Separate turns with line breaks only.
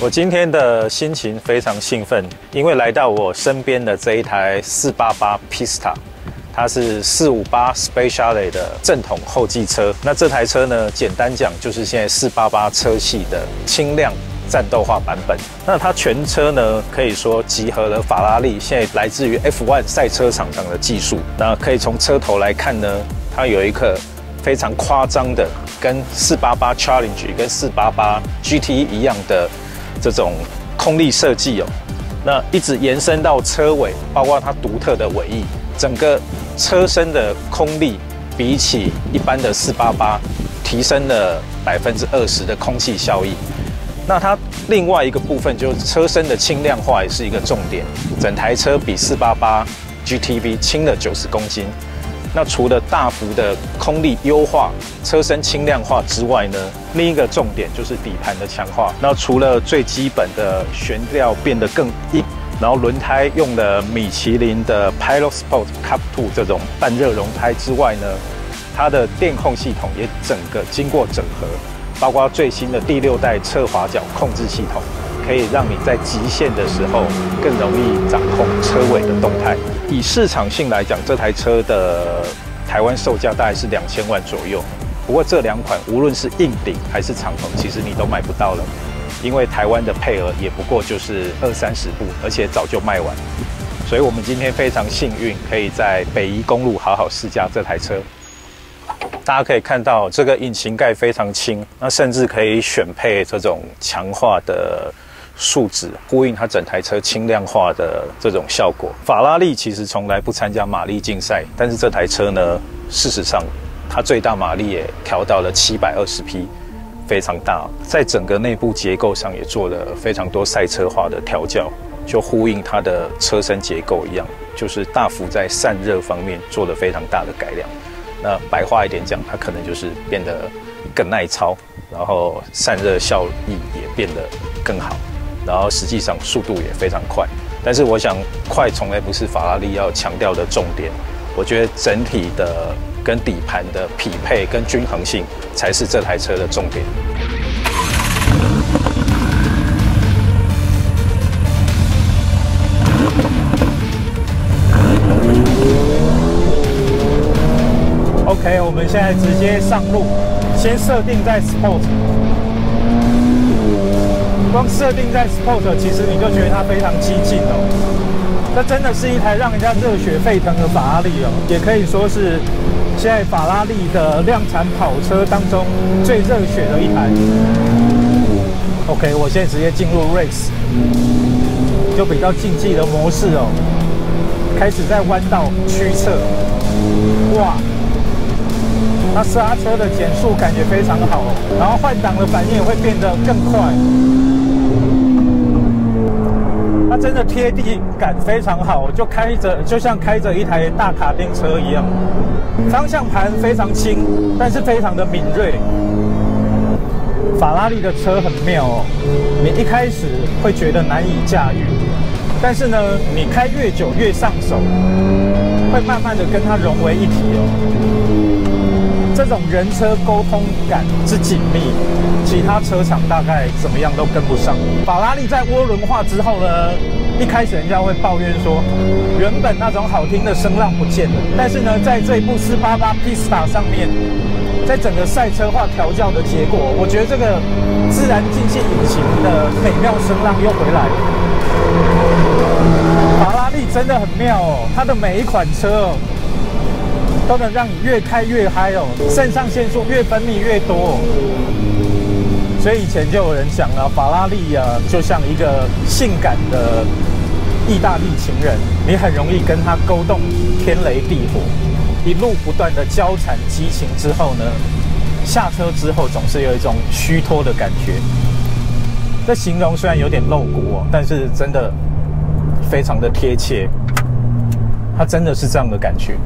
我今天的心情非常兴奋，因为来到我身边的这一台四八八 Pista，它是四五八 Speciale 的正统后继车。那这台车呢，简单讲就是现在四八八车系的轻量战斗化版本。那它全车呢，可以说集合了法拉利现在来自于 F1 赛车场上的技术。那可以从车头来看呢，它有一个非常夸张的，跟四八八 Challenge 跟四八八 GT 一样的。这种空力设计哦，那一直延伸到车尾，包括它独特的尾翼，整个车身的空力比起一般的四八八提升了百分之二十的空气效益。那它另外一个部分就是车身的轻量化也是一个重点，整台车比四八八 GTV 轻了九十公斤。那除了大幅的空力优化、车身轻量化之外呢，另一个重点就是底盘的强化。那除了最基本的悬吊变得更硬，然后轮胎用了米其林的 Pilot Sport Cup Two 这种半热熔胎之外呢，它的电控系统也整个经过整合，包括最新的第六代侧滑角控制系统。可以让你在极限的时候更容易掌控车尾的动态。以市场性来讲，这台车的台湾售价大概是两千万左右。不过这两款无论是硬顶还是敞篷，其实你都买不到了，因为台湾的配额也不过就是二三十部，而且早就卖完。所以我们今天非常幸运，可以在北宜公路好好试驾这台车。大家可以看到，这个引擎盖非常轻，那甚至可以选配这种强化的。树脂呼应它整台车轻量化的这种效果。法拉利其实从来不参加马力竞赛，但是这台车呢，事实上它最大马力也调到了七百二十匹，非常大。在整个内部结构上也做了非常多赛车化的调教，就呼应它的车身结构一样，就是大幅在散热方面做了非常大的改良。那白话一点讲，它可能就是变得更耐操，然后散热效益也变得更好。然后实际上速度也非常快，但是我想快从来不是法拉利要强调的重点。我觉得整体的跟底盘的匹配跟均衡性才是这台车的重点。OK，我们现在直接上路，先设定在 Sport。光设定在 Sport，其实你就觉得它非常激进哦。这真的是一台让人家热血沸腾的法拉利哦，也可以说是现在法拉利的量产跑车当中最热血的一台。OK，我现在直接进入 Race，就比较竞技的模式哦。开始在弯道驱策，哇！它刹车的减速感觉非常好，然后换挡的反应也会变得更快。它真的贴地感非常好，就开着就像开着一台大卡丁车一样。方向盘非常轻，但是非常的敏锐。法拉利的车很妙哦，你一开始会觉得难以驾驭，但是呢，你开越久越上手，会慢慢的跟它融为一体哦。这种人车沟通感之紧密，其他车厂大概怎么样都跟不上。法拉利在涡轮化之后呢，一开始人家会抱怨说，原本那种好听的声浪不见了。但是呢，在这一部四八八 Pista 上面，在整个赛车化调教的结果，我觉得这个自然进气引擎的美妙声浪又回来了。法拉利真的很妙哦，它的每一款车。都能让你越开越嗨哦，肾上腺素越分泌越多。所以以前就有人讲了，法拉利啊，就像一个性感的意大利情人，你很容易跟他勾动天雷地火，一路不断的交缠激情之后呢，下车之后总是有一种虚脱的感觉。这形容虽然有点露骨哦，但是真的非常的贴切，它真的是这样的感觉。